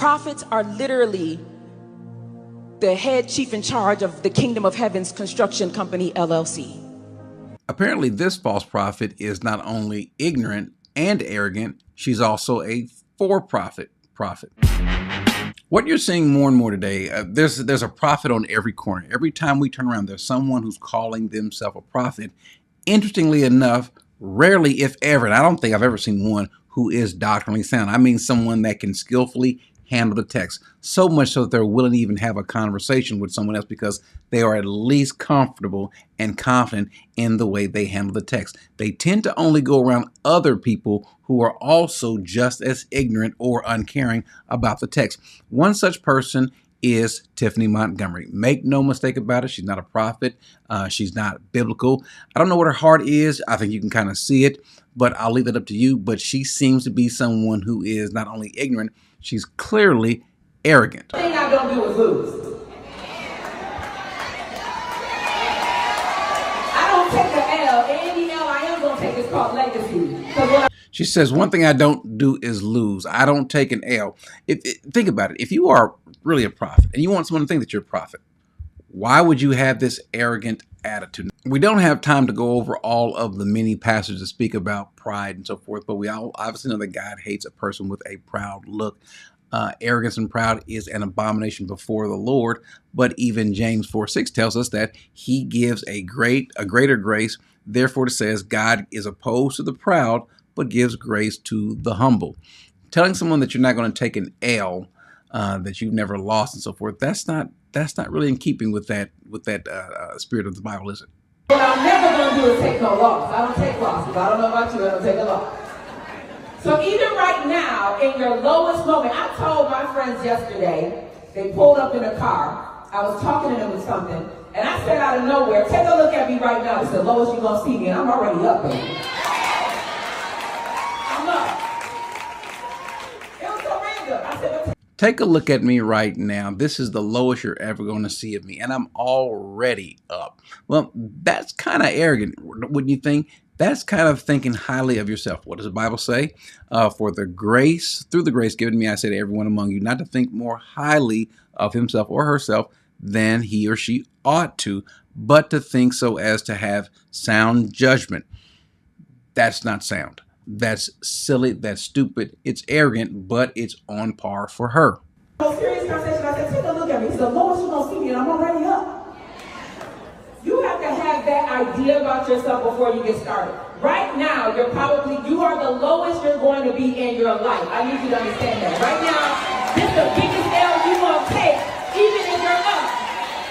Prophets are literally the head chief in charge of the Kingdom of Heaven's construction company, LLC. Apparently, this false prophet is not only ignorant and arrogant, she's also a for profit prophet. What you're seeing more and more today, uh, there's there's a prophet on every corner. Every time we turn around, there's someone who's calling themselves a prophet. Interestingly enough, rarely, if ever, and I don't think I've ever seen one who is doctrinally sound. I mean, someone that can skillfully handle the text. So much so that they're willing to even have a conversation with someone else because they are at least comfortable and confident in the way they handle the text. They tend to only go around other people who are also just as ignorant or uncaring about the text. One such person is Tiffany Montgomery. Make no mistake about it, she's not a prophet. Uh, she's not biblical. I don't know what her heart is. I think you can kind of see it, but I'll leave it up to you. But she seems to be someone who is not only ignorant, she's clearly arrogant. Thing I don't do is lose. I don't take the L. Any L I am going to take is called legacy. She says, one thing I don't do is lose. I don't take an L. If, if, think about it. If you are really a prophet and you want someone to think that you're a prophet, why would you have this arrogant attitude? We don't have time to go over all of the many passages that speak about pride and so forth, but we all obviously know that God hates a person with a proud look. Uh, arrogance and proud is an abomination before the Lord, but even James 4 6 tells us that he gives a great, a greater grace. Therefore, it says God is opposed to the proud, but gives grace to the humble. Telling someone that you're not going to take an L, uh, that you've never lost, and so forth, that's not that's not really in keeping with that with that uh, uh, spirit of the Bible, is it? What I'm never going to do is take no loss. I don't take losses. I don't know about you. I don't take a loss. So even right now, in your lowest moment, I told my friends yesterday, they pulled up in a car. I was talking to them with something, and I said out of nowhere, take a look at me right now. It's the lowest you're going to see me, and I'm already up, baby. Take a look at me right now. This is the lowest you're ever going to see of me, and I'm already up. Well, that's kind of arrogant, wouldn't you think? That's kind of thinking highly of yourself. What does the Bible say? Uh, For the grace, through the grace given me, I say to everyone among you, not to think more highly of himself or herself than he or she ought to, but to think so as to have sound judgment. That's not sound. That's silly. That's stupid. It's arrogant, but it's on par for her. I said, take a look at me. It's the lowest you're gonna see me, and I'm already up. You have to have that idea about yourself before you get started. Right now, you're probably you are the lowest you're going to be in your life. I need you to understand that. Right now, this is the biggest L you gonna take, even if you're up.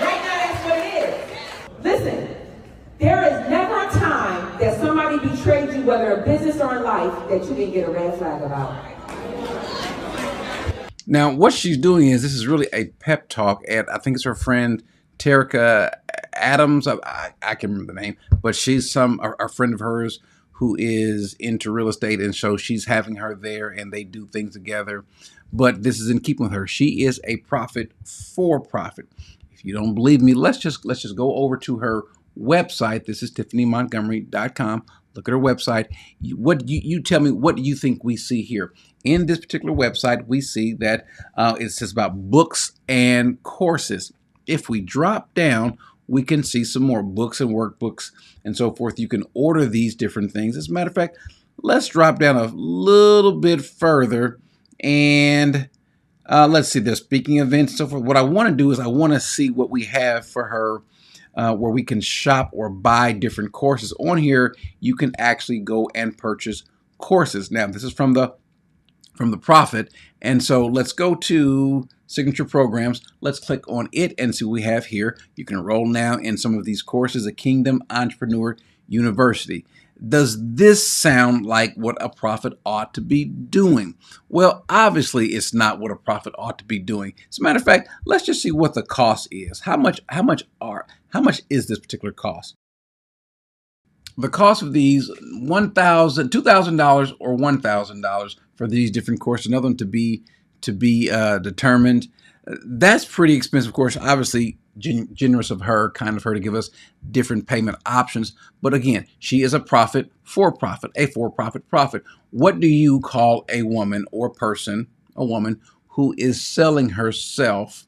Right now, that's what it is. Listen, there is never a time that somebody betrayed you, whether in business or in life, that you didn't get a red flag about. Now, what she's doing is this is really a pep talk, and I think it's her friend Terica Adams. I, I, can't remember the name, but she's some a, a friend of hers who is into real estate, and so she's having her there, and they do things together. But this is in keeping with her. She is a prophet for profit. If you don't believe me, let's just let's just go over to her website. This is tiffanymontgomery.com. Look at her website. What you, you tell me, what do you think we see here? In this particular website, we see that uh, it says about books and courses. If we drop down, we can see some more books and workbooks and so forth. You can order these different things. As a matter of fact, let's drop down a little bit further and uh, let's see, there's speaking events and so forth. What I want to do is I want to see what we have for her uh, where we can shop or buy different courses. On here, you can actually go and purchase courses. Now, this is from the from the Prophet, and so let's go to signature programs. Let's click on it and see what we have here. You can enroll now in some of these courses at Kingdom Entrepreneur University. Does this sound like what a prophet ought to be doing? Well, obviously it's not what a prophet ought to be doing. As a matter of fact, let's just see what the cost is. How much how much are how much is this particular cost? The cost of these $1,000, $2,000 or $1,000 for these different courses, another one to be to be uh, determined. That's pretty expensive, of course. Obviously, gen- generous of her, kind of her to give us different payment options. But again, she is a prophet for profit, a for profit prophet. What do you call a woman or person, a woman who is selling herself.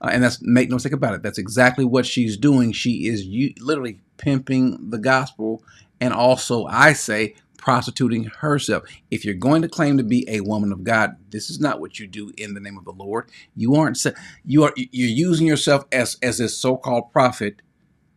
Uh, and that's make no mistake about it. That's exactly what she's doing. She is u- literally pimping the gospel, and also I say prostituting herself. If you're going to claim to be a woman of God, this is not what you do in the name of the Lord. You aren't. You are. You're using yourself as as a so-called prophet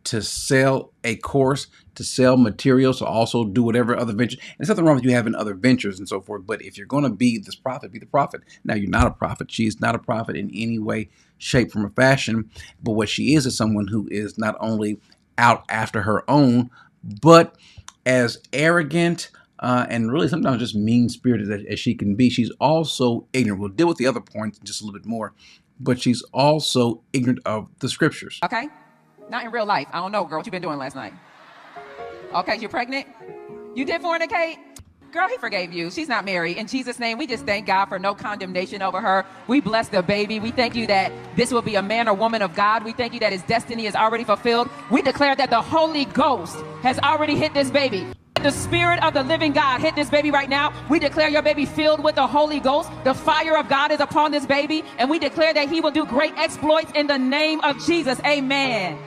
to sell a course, to sell materials, to also do whatever other venture. And there's nothing wrong with you having other ventures and so forth. But if you're going to be this prophet, be the prophet. Now you're not a prophet. She is not a prophet in any way, shape, form, or fashion. But what she is is someone who is not only out after her own, but as arrogant uh, and really sometimes just mean spirited as, as she can be, she's also ignorant. We'll deal with the other points just a little bit more, but she's also ignorant of the scriptures. Okay? Not in real life. I don't know, girl, what you been doing last night. Okay, you're pregnant? You did fornicate? Girl, he forgave you. She's not married. In Jesus' name, we just thank God for no condemnation over her. We bless the baby. We thank you that this will be a man or woman of God. We thank you that his destiny is already fulfilled. We declare that the Holy Ghost has already hit this baby. The Spirit of the living God hit this baby right now. We declare your baby filled with the Holy Ghost. The fire of God is upon this baby. And we declare that he will do great exploits in the name of Jesus. Amen.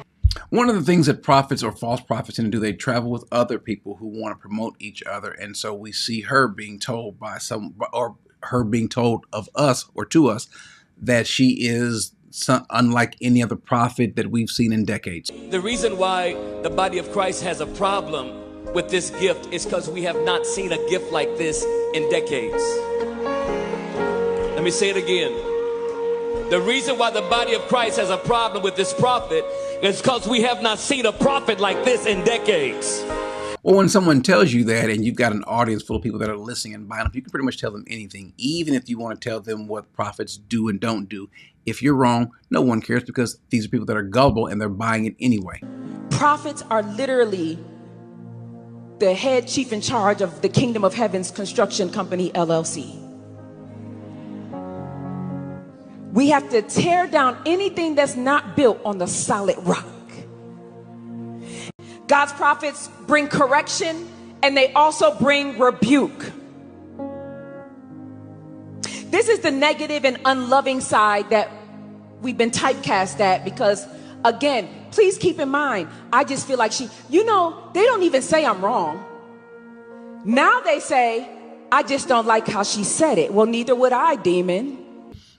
One of the things that prophets or false prophets tend to do, they travel with other people who want to promote each other. And so we see her being told by some, or her being told of us or to us, that she is some, unlike any other prophet that we've seen in decades. The reason why the body of Christ has a problem with this gift is because we have not seen a gift like this in decades. Let me say it again. The reason why the body of Christ has a problem with this prophet is because we have not seen a prophet like this in decades. Well, when someone tells you that and you've got an audience full of people that are listening and buying up, you can pretty much tell them anything, even if you want to tell them what prophets do and don't do. If you're wrong, no one cares because these are people that are gullible and they're buying it anyway. Prophets are literally the head chief in charge of the Kingdom of Heaven's construction company, LLC. We have to tear down anything that's not built on the solid rock. God's prophets bring correction and they also bring rebuke. This is the negative and unloving side that we've been typecast at because, again, please keep in mind, I just feel like she, you know, they don't even say I'm wrong. Now they say, I just don't like how she said it. Well, neither would I, demon.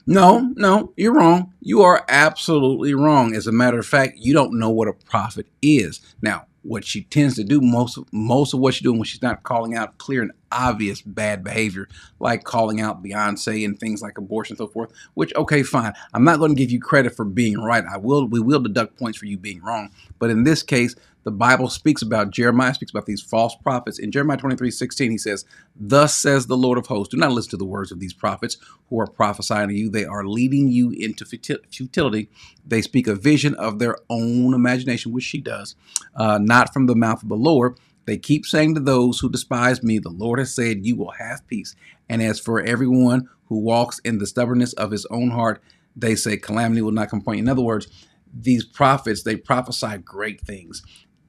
No, no, you're wrong. You are absolutely wrong. As a matter of fact, you don't know what a prophet is. Now, what she tends to do most most of what she's doing when she's not calling out clear and obvious bad behavior, like calling out Beyonce and things like abortion and so forth. Which okay, fine. I'm not going to give you credit for being right. I will. We will deduct points for you being wrong. But in this case, the Bible speaks about, Jeremiah speaks about these false prophets. In Jeremiah 23 16, he says, Thus says the Lord of hosts, do not listen to the words of these prophets who are prophesying to you. They are leading you into futility. They speak a vision of their own imagination, which she does, uh, not from the mouth of the Lord. They keep saying to those who despise me, The Lord has said, You will have peace. And as for everyone who walks in the stubbornness of his own heart, they say, Calamity will not come upon you. In other words, these prophets, they prophesy great things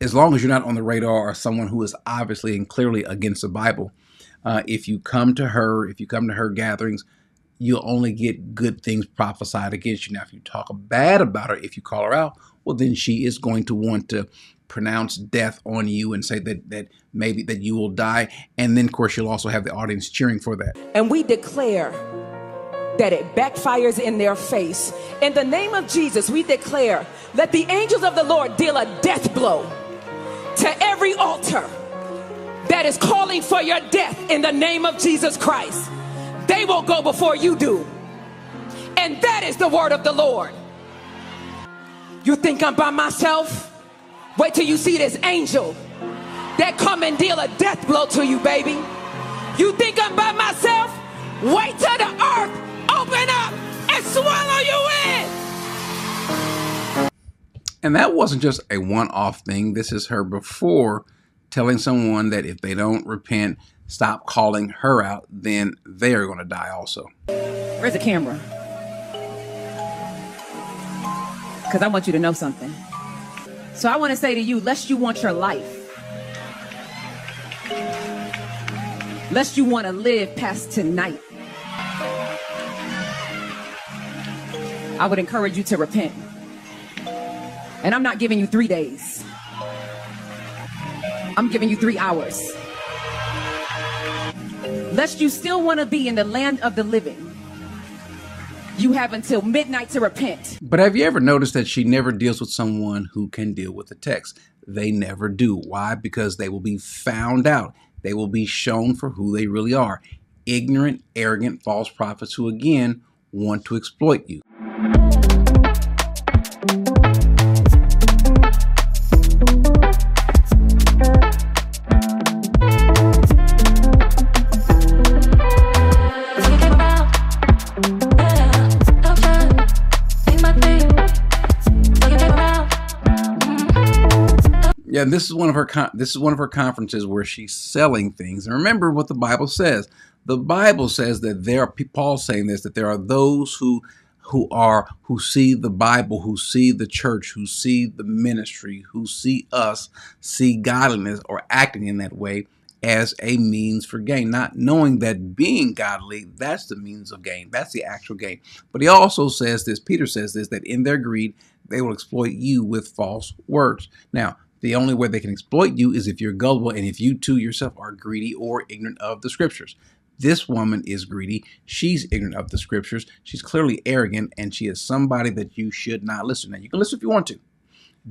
as long as you're not on the radar or someone who is obviously and clearly against the Bible, uh, if you come to her, if you come to her gatherings, you'll only get good things prophesied against you. Now, if you talk bad about her, if you call her out, well, then she is going to want to pronounce death on you and say that that maybe that you will die. And then, of course, you'll also have the audience cheering for that. And we declare that it backfires in their face. In the name of Jesus, we declare, let the angels of the Lord deal a death blow to every altar that is calling for your death in the name of Jesus Christ. They will go before you do. And that is the word of the Lord. You think I'm by myself? Wait till you see this angel that come and deal a death blow to you, baby. You think I'm by myself? Wait till the earth open up and swallow you in. And that wasn't just a one off thing. This is her before telling someone that if they don't repent, stop calling her out, then they are going to die also. Where's the camera? Because I want you to know something. So I want to say to you, lest you want your life, lest you want to live past tonight, I would encourage you to repent. And I'm not giving you three days. I'm giving you three hours. Lest you still want to be in the land of the living, you have until midnight to repent. But have you ever noticed that she never deals with someone who can deal with the text? They never do. Why? Because they will be found out. They will be shown for who they really are ignorant, arrogant, false prophets who, again, want to exploit you. Yeah, this is one of her this is one of her conferences where she's selling things. And remember what the Bible says. The Bible says that there are Paul saying this that there are those who who are who see the Bible, who see the church, who see the ministry, who see us, see godliness or acting in that way as a means for gain, not knowing that being godly, that's the means of gain. That's the actual gain. But he also says this, Peter says this, that in their greed, they will exploit you with false words. Now, the only way they can exploit you is if you're gullible and if you too yourself are greedy or ignorant of the scriptures. This woman is greedy. She's ignorant of the scriptures. She's clearly arrogant and she is somebody that you should not listen to. Now, You can listen if you want to.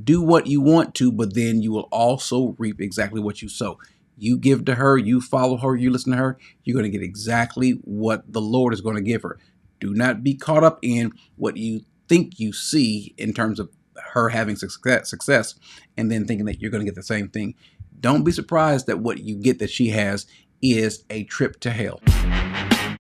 Do what you want to, but then you will also reap exactly what you sow. You give to her, you follow her, you listen to her, you're going to get exactly what the Lord is going to give her. Do not be caught up in what you think you see in terms of her having success, success and then thinking that you're going to get the same thing. Don't be surprised that what you get that she has is a trip to hell.